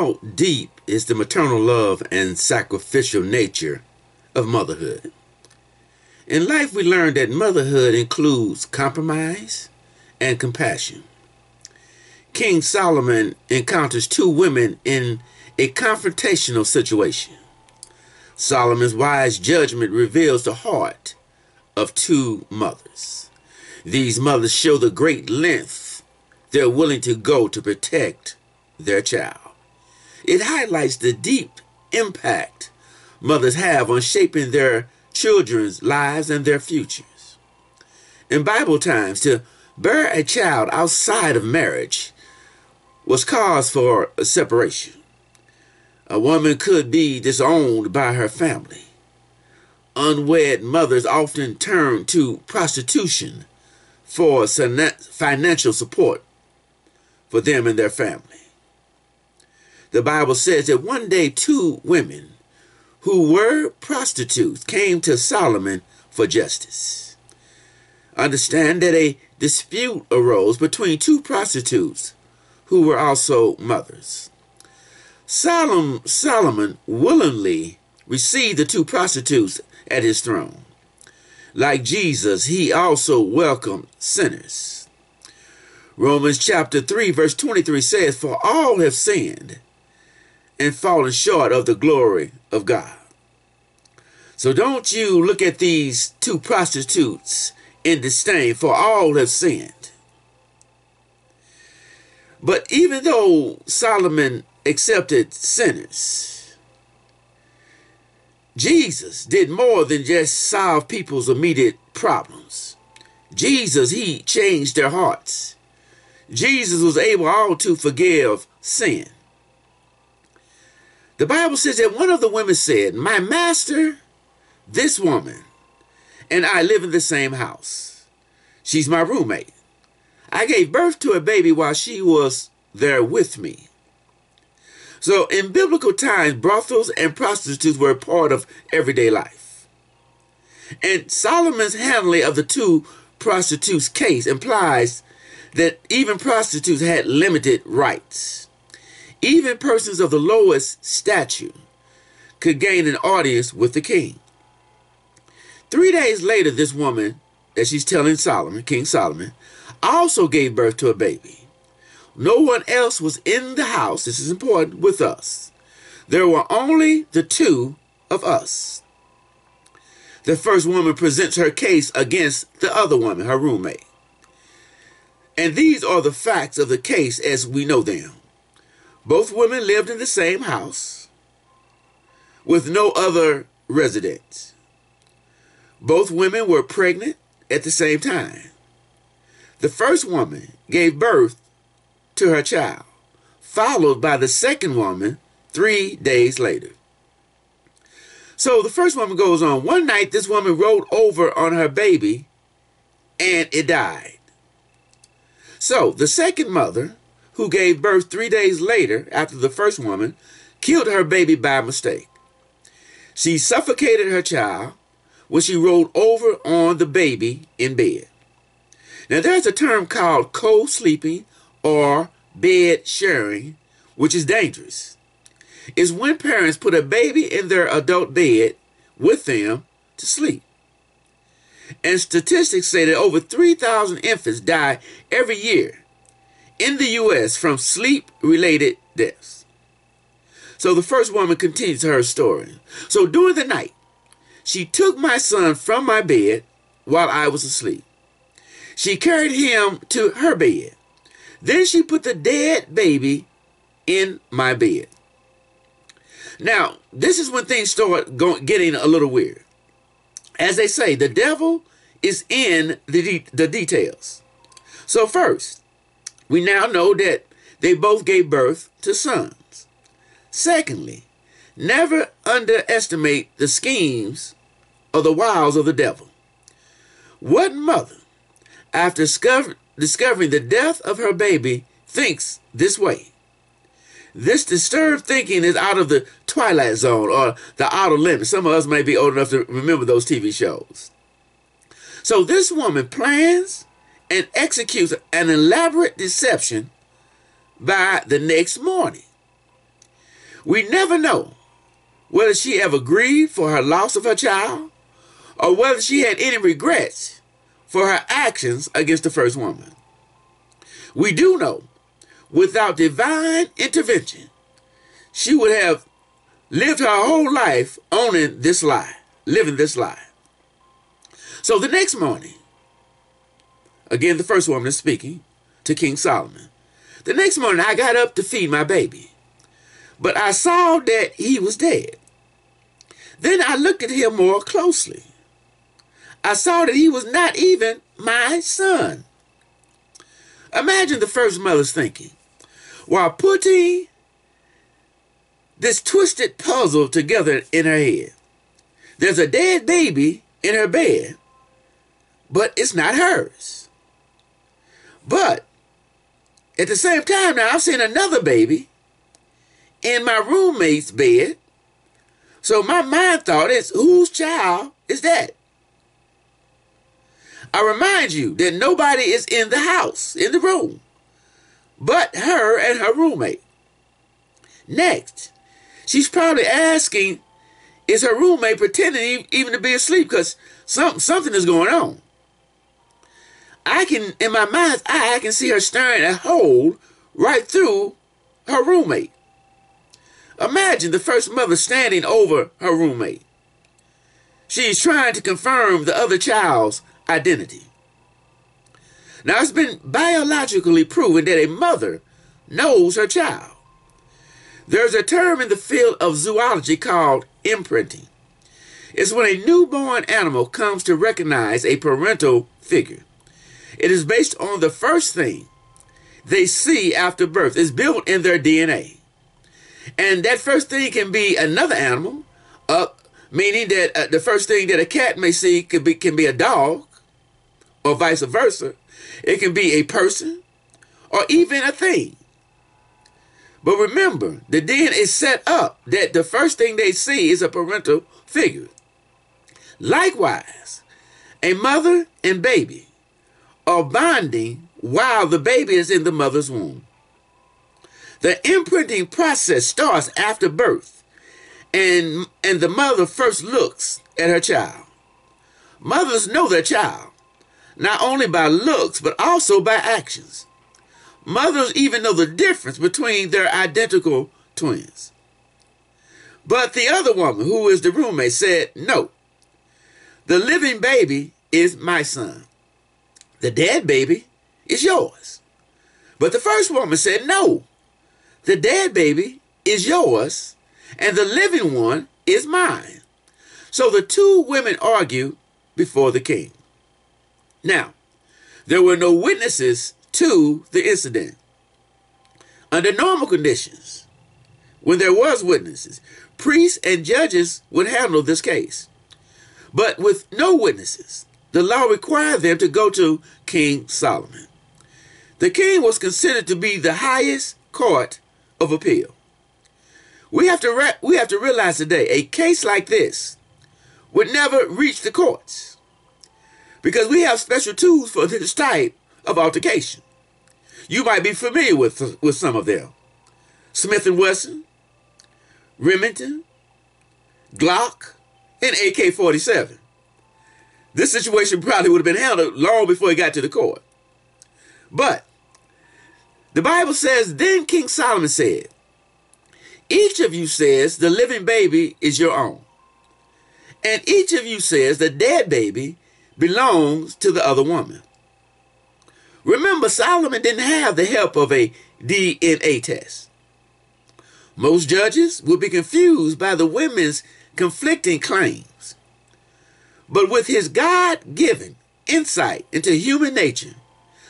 How deep is the maternal love and sacrificial nature of motherhood? In life, we learn that motherhood includes compromise and compassion. King Solomon encounters two women in a confrontational situation. Solomon's wise judgment reveals the heart of two mothers. These mothers show the great length they're willing to go to protect their child. It highlights the deep impact mothers have on shaping their children's lives and their futures. In Bible times, to bear a child outside of marriage was cause for a separation. A woman could be disowned by her family. Unwed mothers often turned to prostitution for financial support for them and their family. The Bible says that one day two women who were prostitutes came to Solomon for justice. Understand that a dispute arose between two prostitutes who were also mothers. Solomon, Solomon willingly received the two prostitutes at his throne. Like Jesus, he also welcomed sinners. Romans chapter 3, verse 23 says, For all have sinned and fallen short of the glory of God. So don't you look at these two prostitutes in disdain, for all have sinned. But even though Solomon accepted sinners, Jesus did more than just solve people's immediate problems. Jesus, he changed their hearts. Jesus was able all to forgive sin. The Bible says that one of the women said, My master, this woman, and I live in the same house. She's my roommate. I gave birth to a baby while she was there with me. So in biblical times, brothels and prostitutes were part of everyday life. And Solomon's handling of the two prostitutes' case implies that even prostitutes had limited rights. Even persons of the lowest stature could gain an audience with the king. Three days later, this woman, that she's telling Solomon, King Solomon, also gave birth to a baby. No one else was in the house, this is important, with us. There were only the two of us. The first woman presents her case against the other woman, her roommate. And these are the facts of the case as we know them. Both women lived in the same house with no other residents. Both women were pregnant at the same time. The first woman gave birth to her child, followed by the second woman three days later. So the first woman goes on. One night, this woman rolled over on her baby and it died. So the second mother who gave birth three days later after the first woman, killed her baby by mistake. She suffocated her child when she rolled over on the baby in bed. Now, there's a term called co sleeping or bed sharing, which is dangerous. Is when parents put a baby in their adult bed with them to sleep. And statistics say that over 3,000 infants die every year in the U.S. from sleep related deaths. So the first woman continues her story. So during the night, she took my son from my bed while I was asleep. She carried him to her bed. Then she put the dead baby in my bed. Now, this is when things start going, getting a little weird. As they say, the devil is in the, de the details. So first, we now know that they both gave birth to sons. Secondly, never underestimate the schemes or the wiles of the devil. What mother, after discover discovering the death of her baby, thinks this way? This disturbed thinking is out of the Twilight Zone or the Outer Limits. Some of us may be old enough to remember those TV shows. So this woman plans and executes an elaborate deception by the next morning. We never know whether she ever grieved for her loss of her child or whether she had any regrets for her actions against the first woman. We do know without divine intervention, she would have lived her whole life owning this lie, living this lie. So the next morning, again, the first woman is speaking to King Solomon. The next morning, I got up to feed my baby, but I saw that he was dead. Then I looked at him more closely. I saw that he was not even my son. Imagine the first mother's thinking. While putting this twisted puzzle together in her head, there's a dead baby in her bed, but it's not hers. But at the same time, now I've seen another baby in my roommate's bed. So my mind thought is, whose child is that? I remind you that nobody is in the house, in the room, but her and her roommate. Next, she's probably asking, is her roommate pretending even to be asleep? Because some, something is going on. I can, in my mind's eye, I can see her staring a hole right through her roommate. Imagine the first mother standing over her roommate. She's trying to confirm the other child's identity. Now, it's been biologically proven that a mother knows her child. There's a term in the field of zoology called imprinting. It's when a newborn animal comes to recognize a parental figure. It is based on the first thing they see after birth. It's built in their DNA. And that first thing can be another animal, uh, meaning that uh, the first thing that a cat may see could be, can be a dog, or vice versa. It can be a person or even a thing. But remember, the DNA is set up that the first thing they see is a parental figure. Likewise, a mother and baby are bonding while the baby is in the mother's womb. The imprinting process starts after birth, and, and the mother first looks at her child. Mothers know their child not only by looks, but also by actions. Mothers even know the difference between their identical twins. But the other woman, who is the roommate, said, No, the living baby is my son. The dead baby is yours. But the first woman said, No, the dead baby is yours, and the living one is mine. So the two women argued before the king. Now, there were no witnesses to the incident. Under normal conditions, when there was witnesses, priests and judges would handle this case. But with no witnesses, the law required them to go to King Solomon. The king was considered to be the highest court of appeal. We have to we have to realize today a case like this would never reach the courts because we have special tools for this type of altercation. You might be familiar with, with some of them. Smith & Wesson, Remington, Glock, and AK-47. This situation probably would have been handled long before it got to the court. But the Bible says, Then King Solomon said, Each of you says the living baby is your own. And each of you says the dead baby belongs to the other woman. Remember, Solomon didn't have the help of a DNA test. Most judges would be confused by the women's conflicting claims. But with his God given insight into human nature,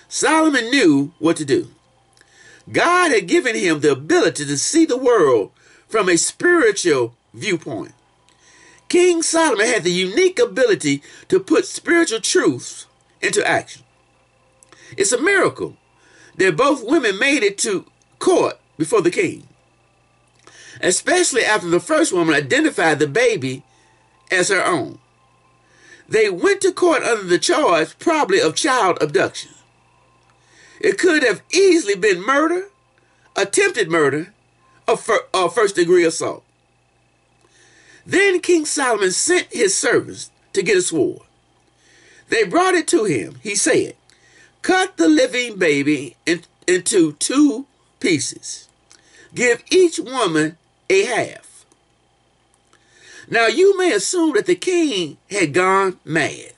Solomon knew what to do. God had given him the ability to see the world from a spiritual viewpoint. King Solomon had the unique ability to put spiritual truths into action. It's a miracle that both women made it to court before the king, especially after the first woman identified the baby as her own. They went to court under the charge, probably of child abduction. It could have easily been murder, attempted murder, of, fir- of first degree assault. Then King Solomon sent his servants to get a sword. They brought it to him. He said, Cut the living baby in, into two pieces. Give each woman a half. Now you may assume that the king had gone mad.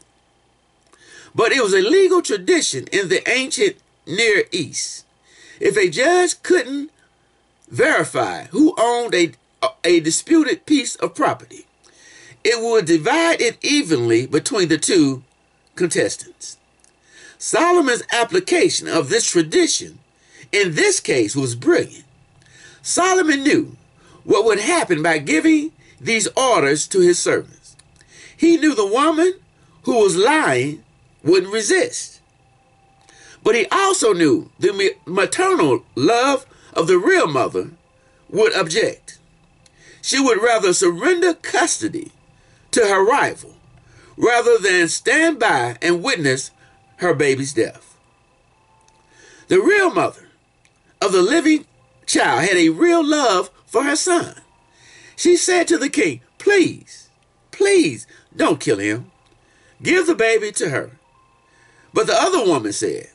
But it was a legal tradition in the ancient Near East. If a judge couldn't verify who owned a, a disputed piece of property, it would divide it evenly between the two contestants. Solomon's application of this tradition in this case was brilliant. Solomon knew what would happen by giving these orders to his servants. He knew the woman who was lying wouldn't resist. But he also knew the maternal love of the real mother would object. She would rather surrender custody to her rival rather than stand by and witness her baby's death. The real mother of the living child had a real love for her son. She said to the king, Please, please don't kill him. Give the baby to her. But the other woman said,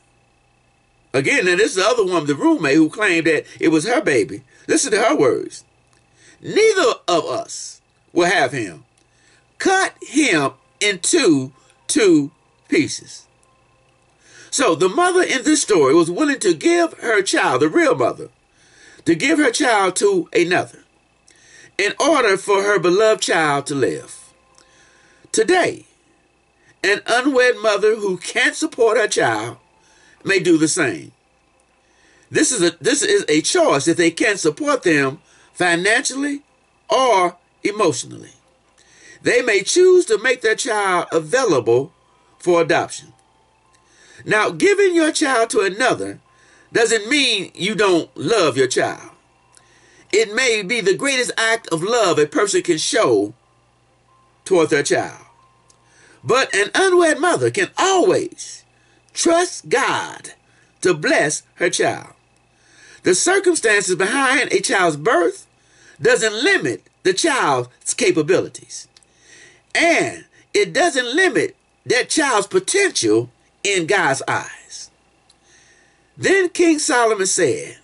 Again, now this is the other woman, the roommate, who claimed that it was her baby. Listen to her words. Neither of us will have him. Cut him into two pieces. So the mother in this story was willing to give her child, the real mother, to give her child to another in order for her beloved child to live. Today, an unwed mother who can't support her child may do the same. This is a this is a choice if they can't support them financially or emotionally. They may choose to make their child available for adoption. Now, giving your child to another doesn't mean you don't love your child. It may be the greatest act of love a person can show toward their child. But an unwed mother can always trust God to bless her child. The circumstances behind a child's birth doesn't limit the child's capabilities. And it doesn't limit that child's potential in God's eyes. Then King Solomon said,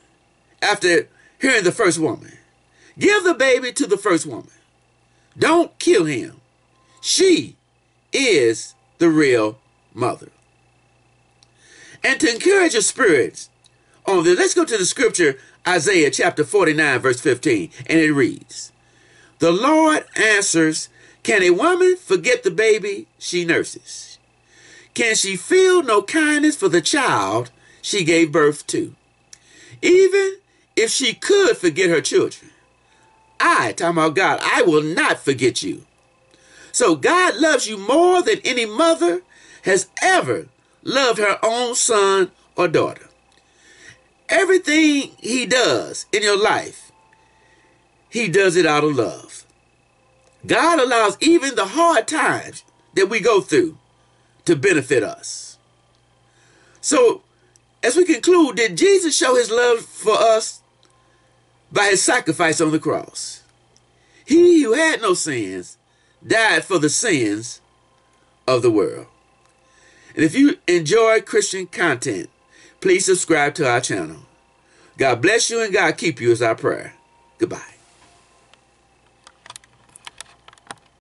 after hearing the first woman, give the baby to the first woman. Don't kill him. She is the real mother. And to encourage your spirits on this, let's go to the scripture, Isaiah chapter 49, verse 15, and it reads, The Lord answers, Can a woman forget the baby she nurses? Can she feel no kindness for the child she gave birth to? Even if she could forget her children, I, talking about God, I will not forget you. So God loves you more than any mother has ever loved her own son or daughter. Everything he does in your life, he does it out of love. God allows even the hard times that we go through to benefit us. So, as we conclude, did Jesus show his love for us by his sacrifice on the cross? He who had no sins died for the sins of the world. And if you enjoy Christian content, please subscribe to our channel. God bless you and God keep you is our prayer. Goodbye.